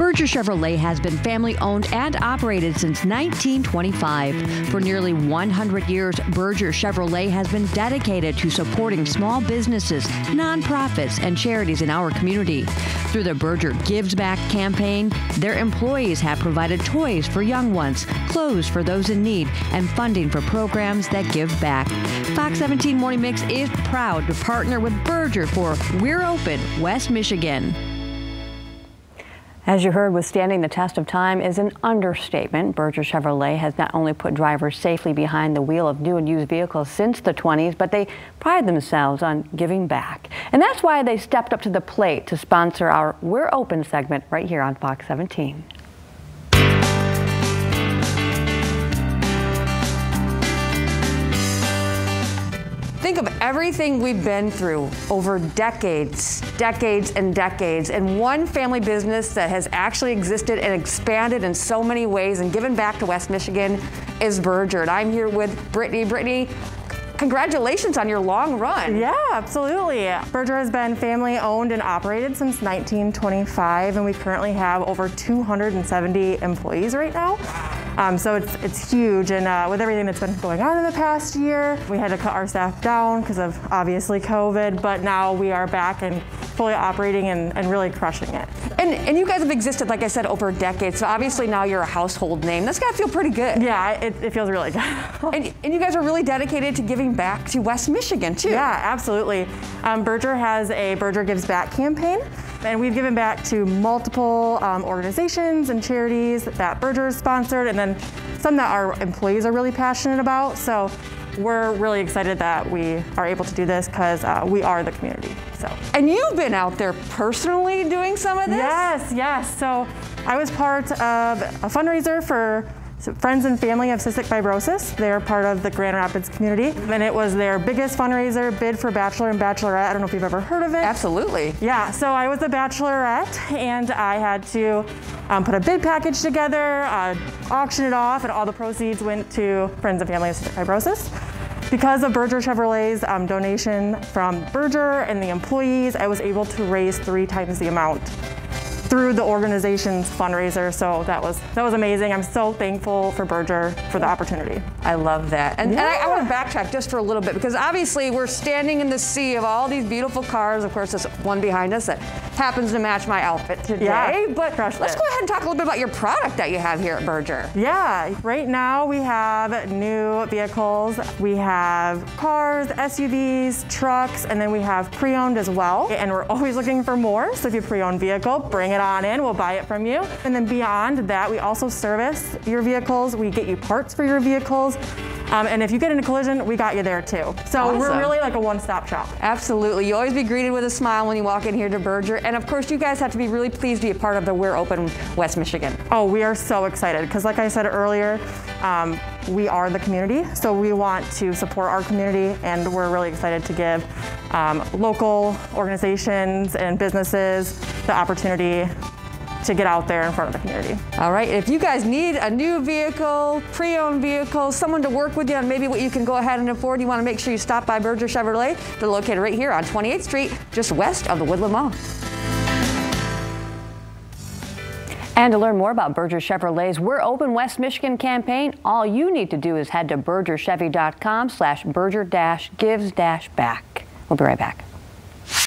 Berger Chevrolet has been family owned and operated since 1925. For nearly 100 years, Berger Chevrolet has been dedicated to supporting small businesses, nonprofits, and charities in our community. Through the Berger Gives Back campaign, their employees have provided toys for young ones, clothes for those in need, and funding for programs that give back. Fox 17 Morning Mix is proud to partner with Berger for We're Open, West Michigan. As you heard, withstanding the test of time is an understatement. Berger Chevrolet has not only put drivers safely behind the wheel of new and used vehicles since the 20s, but they pride themselves on giving back. And that's why they stepped up to the plate to sponsor our We're Open segment right here on Fox 17. Think of everything we've been through over decades, decades and decades, and one family business that has actually existed and expanded in so many ways and given back to West Michigan is Berger. And I'm here with Brittany. Brittany, congratulations on your long run. Yeah, absolutely. Berger has been family owned and operated since 1925, and we currently have over 270 employees right now. Um, so it's, it's huge, and uh, with everything that's been going on in the past year, we had to cut our staff down because of obviously COVID, but now we are back and fully operating and, and really crushing it. And, and you guys have existed, like I said, over decades, so obviously now you're a household name. That's gotta feel pretty good. Yeah, it, it feels really good. and, and you guys are really dedicated to giving back to West Michigan, too. Yeah, absolutely. Um, Berger has a Berger Gives Back campaign. And we've given back to multiple um, organizations and charities that Berger has sponsored, and then some that our employees are really passionate about. So we're really excited that we are able to do this because uh, we are the community. So. And you've been out there personally doing some of this? Yes, yes. So I was part of a fundraiser for so friends and family of cystic fibrosis. They're part of the Grand Rapids community. And it was their biggest fundraiser bid for Bachelor and Bachelorette. I don't know if you've ever heard of it. Absolutely. Yeah, so I was a Bachelorette and I had to um, put a bid package together, uh, auction it off, and all the proceeds went to friends and family of cystic fibrosis. Because of Berger Chevrolet's um, donation from Berger and the employees, I was able to raise three times the amount through the organization's fundraiser. So that was that was amazing. I'm so thankful for Berger for the opportunity. I love that. And, yeah. and I, I, want to backtrack just for a little bit because obviously we're standing in the sea of all these beautiful cars. Of course, there's one behind us that happens to match my outfit today. Yeah, but let's it. go ahead and talk a little bit about your product that you have here at Berger. Yeah, right now we have new vehicles. We have cars, SUVs, trucks, and then we have pre-owned as well. And we're always looking for more. So if you pre-owned vehicle, bring it on in. We'll buy it from you. And then beyond that, we also service your vehicles. We get you parts for your vehicles. Um, and if you get in a collision, we got you there too. So awesome. we're really like a one-stop shop. Absolutely. You always be greeted with a smile when you walk in here to Berger. And of course, you guys have to be really pleased to be a part of the We're Open West Michigan. Oh, we are so excited because like I said earlier, um, we are the community. So we want to support our community and we're really excited to give um, local organizations and businesses the opportunity to get out there in front of the community. All right, if you guys need a new vehicle, pre-owned vehicle, someone to work with you on maybe what you can go ahead and afford, you want to make sure you stop by Berger Chevrolet. They're located right here on 28th Street, just west of the Woodland Mall. And to learn more about Berger Chevrolet's We're Open West Michigan campaign, all you need to do is head to bergerchevy.com slash berger-gives-back. We'll be right back.